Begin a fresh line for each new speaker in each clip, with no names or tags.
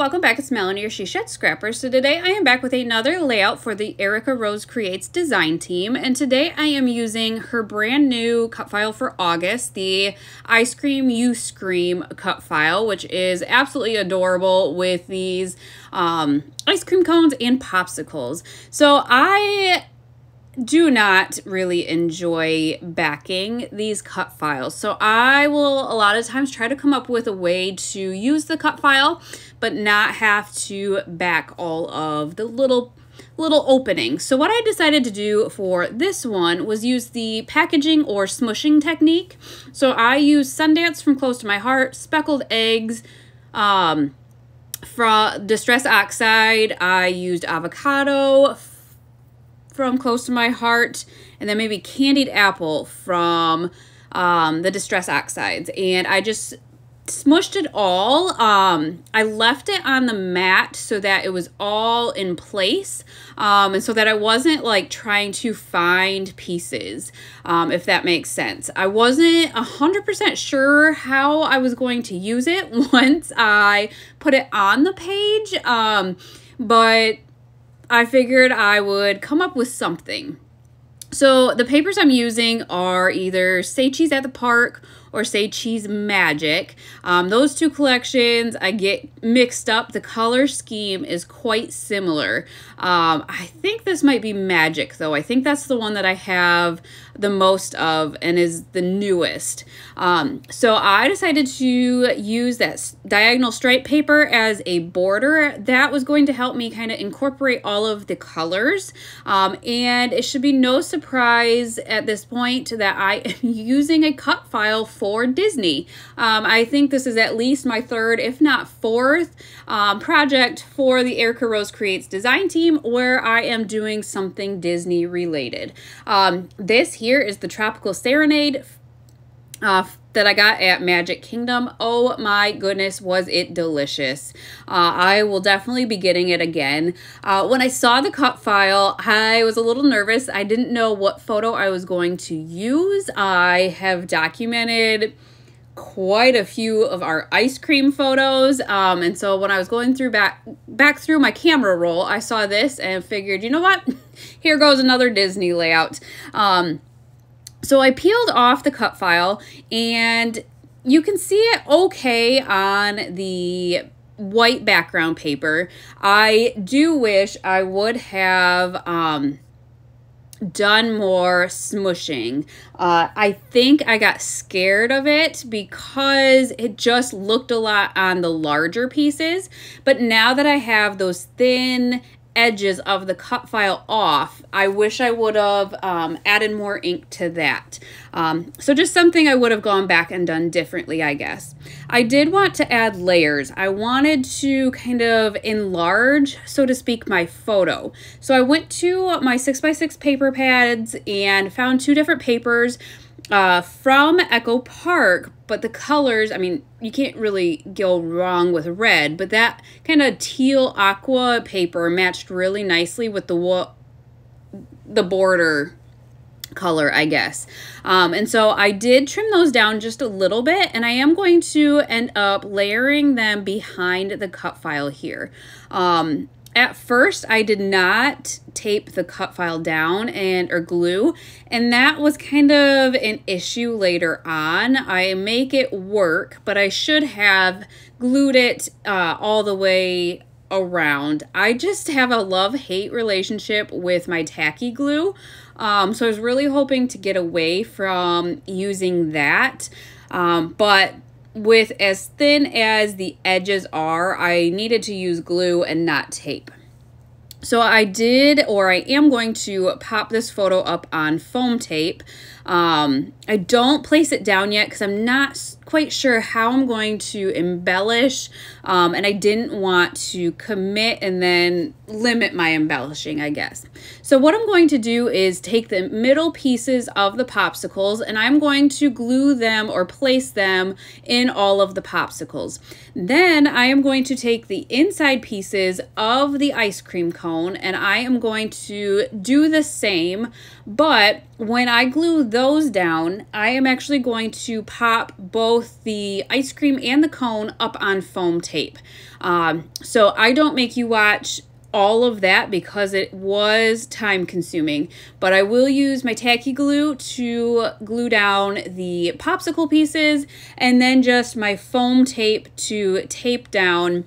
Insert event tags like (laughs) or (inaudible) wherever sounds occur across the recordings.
welcome back. It's Melanie, your She Shed Scrapper. So today I am back with another layout for the Erica Rose Creates design team. And today I am using her brand new cut file for August, the I Scream You Scream cut file, which is absolutely adorable with these um, ice cream cones and popsicles. So I do not really enjoy backing these cut files. So I will a lot of times try to come up with a way to use the cut file, but not have to back all of the little little openings. So what I decided to do for this one was use the packaging or smushing technique. So I use Sundance from Close to My Heart, Speckled Eggs, um, from Distress Oxide, I used avocado, from Close to My Heart, and then maybe Candied Apple from um, the Distress Oxides. And I just smushed it all. Um, I left it on the mat so that it was all in place um, and so that I wasn't like trying to find pieces, um, if that makes sense. I wasn't 100% sure how I was going to use it (laughs) once I put it on the page, um, but I figured I would come up with something. So the papers I'm using are either Say Cheese at the Park or Say Cheese Magic. Um, those two collections I get mixed up. The color scheme is quite similar. Um, I think this might be Magic though. I think that's the one that I have the most of and is the newest. Um, so I decided to use that diagonal stripe paper as a border. That was going to help me kind of incorporate all of the colors. Um, and it should be no surprise at this point that I (laughs) am using a cut file for Disney. Um, I think this is at least my third, if not fourth, um, project for the Erica Rose Creates design team where I am doing something Disney related. Um, this here here is the Tropical Serenade uh, that I got at Magic Kingdom. Oh my goodness, was it delicious. Uh, I will definitely be getting it again. Uh, when I saw the cut file, I was a little nervous. I didn't know what photo I was going to use. I have documented quite a few of our ice cream photos um, and so when I was going through back back through my camera roll I saw this and figured you know what (laughs) here goes another Disney layout um, so I peeled off the cut file and you can see it okay on the white background paper. I do wish I would have um, done more smushing. Uh, I think I got scared of it because it just looked a lot on the larger pieces. But now that I have those thin edges of the cut file off, I wish I would have um, added more ink to that. Um, so just something I would have gone back and done differently, I guess. I did want to add layers. I wanted to kind of enlarge, so to speak, my photo. So I went to my 6x6 paper pads and found two different papers uh, from Echo Park, but the colors, I mean, you can't really go wrong with red, but that kind of teal aqua paper matched really nicely with the the border color, I guess. Um, and so I did trim those down just a little bit, and I am going to end up layering them behind the cut file here. Um, at first I did not tape the cut file down and or glue and that was kind of an issue later on. I make it work but I should have glued it uh, all the way around. I just have a love-hate relationship with my tacky glue um, so I was really hoping to get away from using that um, but with as thin as the edges are, I needed to use glue and not tape. So I did, or I am going to pop this photo up on foam tape. Um, I don't place it down yet because I'm not quite sure how I'm going to embellish um, and I didn't want to commit and then limit my embellishing, I guess. So what I'm going to do is take the middle pieces of the popsicles and I'm going to glue them or place them in all of the popsicles. Then I am going to take the inside pieces of the ice cream cone and I am going to do the same, but when I glue those down, I am actually going to pop both the ice cream and the cone up on foam tape. Um, so I don't make you watch all of that because it was time consuming. But I will use my tacky glue to glue down the popsicle pieces and then just my foam tape to tape down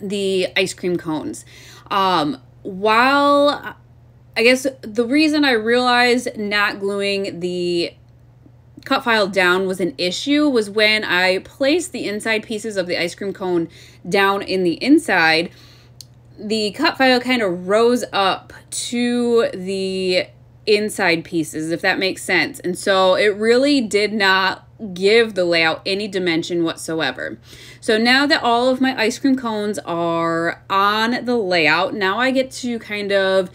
the ice cream cones. Um, while I guess the reason I realized not gluing the cut file down was an issue was when I placed the inside pieces of the ice cream cone down in the inside the cut file kind of rose up to the inside pieces, if that makes sense. And so it really did not give the layout any dimension whatsoever. So now that all of my ice cream cones are on the layout, now I get to kind of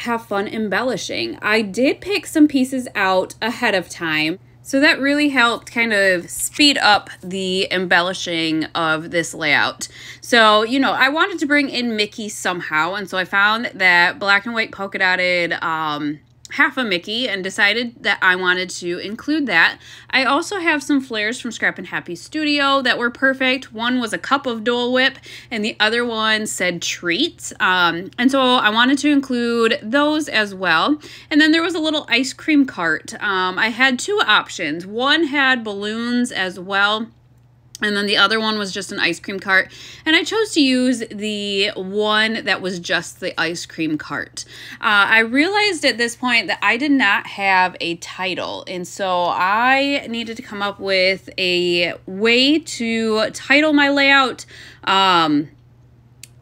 have fun embellishing. I did pick some pieces out ahead of time so that really helped kind of speed up the embellishing of this layout. So, you know, I wanted to bring in Mickey somehow, and so I found that black and white polka dotted um, half a Mickey and decided that I wanted to include that. I also have some flares from Scrap and Happy Studio that were perfect. One was a cup of Dole Whip and the other one said treats. Um, and so I wanted to include those as well. And then there was a little ice cream cart. Um, I had two options. One had balloons as well and then the other one was just an ice cream cart. And I chose to use the one that was just the ice cream cart. Uh, I realized at this point that I did not have a title. And so I needed to come up with a way to title my layout. Um,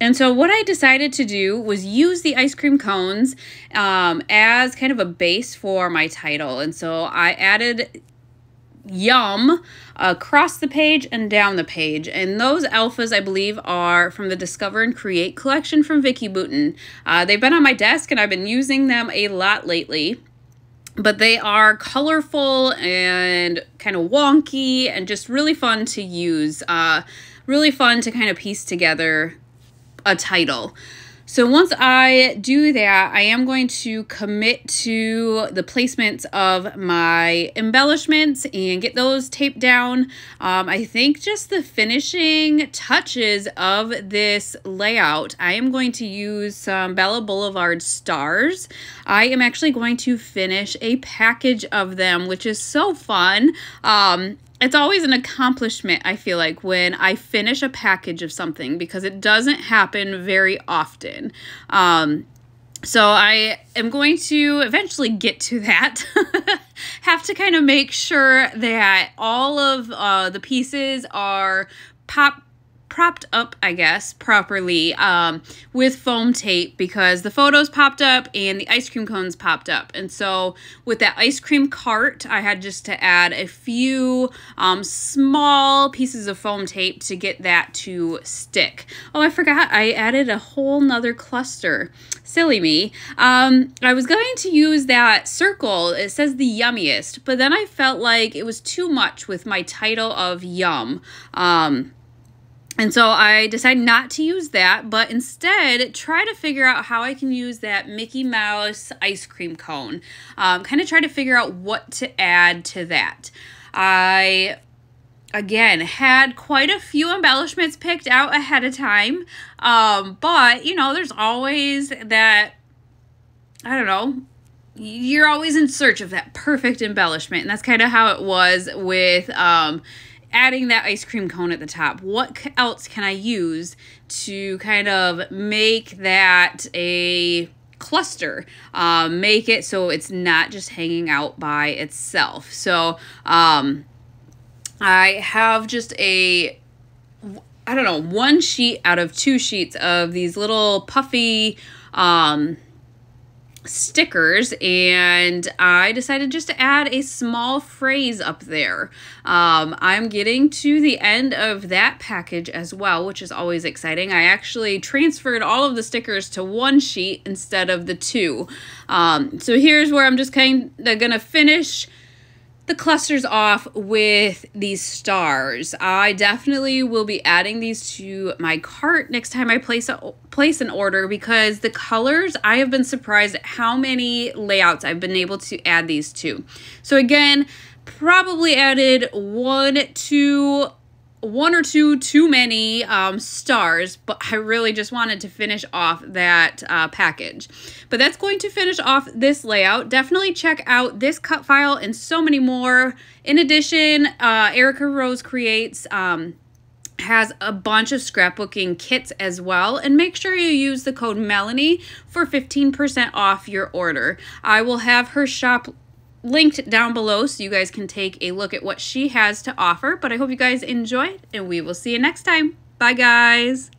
and so what I decided to do was use the ice cream cones um, as kind of a base for my title. And so I added Yum across the page and down the page. And those alphas, I believe, are from the Discover and Create collection from Vicki Boutin. Uh, they've been on my desk and I've been using them a lot lately. But they are colorful and kind of wonky and just really fun to use. Uh, really fun to kind of piece together a title. So once I do that, I am going to commit to the placements of my embellishments and get those taped down. Um, I think just the finishing touches of this layout, I am going to use some Bella Boulevard stars. I am actually going to finish a package of them, which is so fun. Um, it's always an accomplishment, I feel like, when I finish a package of something because it doesn't happen very often. Um, so I am going to eventually get to that. (laughs) Have to kind of make sure that all of uh, the pieces are pop propped up, I guess, properly um, with foam tape because the photos popped up and the ice cream cones popped up. And so with that ice cream cart, I had just to add a few um, small pieces of foam tape to get that to stick. Oh, I forgot I added a whole nother cluster. Silly me. Um, I was going to use that circle. It says the yummiest, but then I felt like it was too much with my title of yum. Um, and so I decided not to use that, but instead try to figure out how I can use that Mickey Mouse ice cream cone. Um, kind of try to figure out what to add to that. I, again, had quite a few embellishments picked out ahead of time, um, but, you know, there's always that, I don't know, you're always in search of that perfect embellishment. And that's kind of how it was with um, adding that ice cream cone at the top. What else can I use to kind of make that a cluster um, make it so it's not just hanging out by itself so um, I have just a I don't know one sheet out of two sheets of these little puffy um, stickers and I decided just to add a small phrase up there. Um, I'm getting to the end of that package as well, which is always exciting. I actually transferred all of the stickers to one sheet instead of the two. Um, so here's where I'm just kind of going to finish the clusters off with these stars. I definitely will be adding these to my cart next time I place a place an order because the colors, I have been surprised at how many layouts I've been able to add these to. So again, probably added one, two, one or two too many um, stars, but I really just wanted to finish off that uh, package. But that's going to finish off this layout. Definitely check out this cut file and so many more. In addition, uh, Erica Rose creates um, has a bunch of scrapbooking kits as well and make sure you use the code Melanie for 15% off your order. I will have her shop linked down below so you guys can take a look at what she has to offer. But I hope you guys enjoyed, and we will see you next time. Bye, guys.